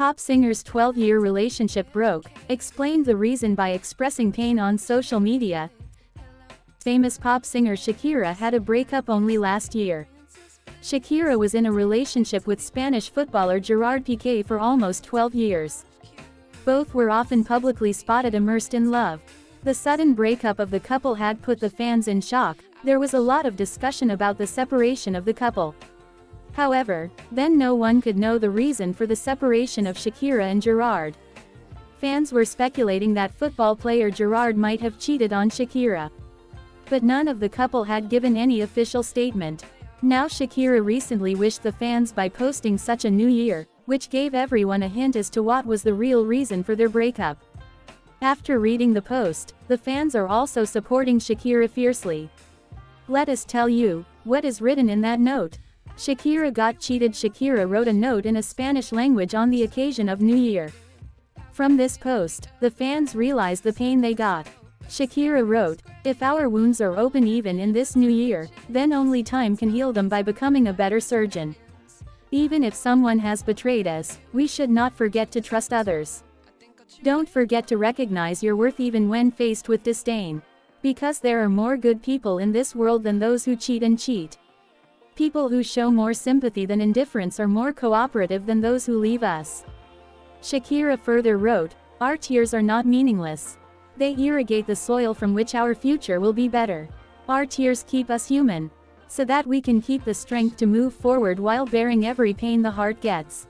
Pop singer's 12-year relationship broke, explained the reason by expressing pain on social media. Famous pop singer Shakira had a breakup only last year. Shakira was in a relationship with Spanish footballer Gerard Piqué for almost 12 years. Both were often publicly spotted immersed in love. The sudden breakup of the couple had put the fans in shock, there was a lot of discussion about the separation of the couple. However, then no one could know the reason for the separation of Shakira and Gerard. Fans were speculating that football player Gerard might have cheated on Shakira. But none of the couple had given any official statement. Now Shakira recently wished the fans by posting such a new year, which gave everyone a hint as to what was the real reason for their breakup. After reading the post, the fans are also supporting Shakira fiercely. Let us tell you, what is written in that note. Shakira got cheated Shakira wrote a note in a Spanish language on the occasion of New Year. From this post, the fans realized the pain they got. Shakira wrote, If our wounds are open even in this new year, then only time can heal them by becoming a better surgeon. Even if someone has betrayed us, we should not forget to trust others. Don't forget to recognize your worth even when faced with disdain. Because there are more good people in this world than those who cheat and cheat. People who show more sympathy than indifference are more cooperative than those who leave us. Shakira further wrote, Our tears are not meaningless. They irrigate the soil from which our future will be better. Our tears keep us human. So that we can keep the strength to move forward while bearing every pain the heart gets.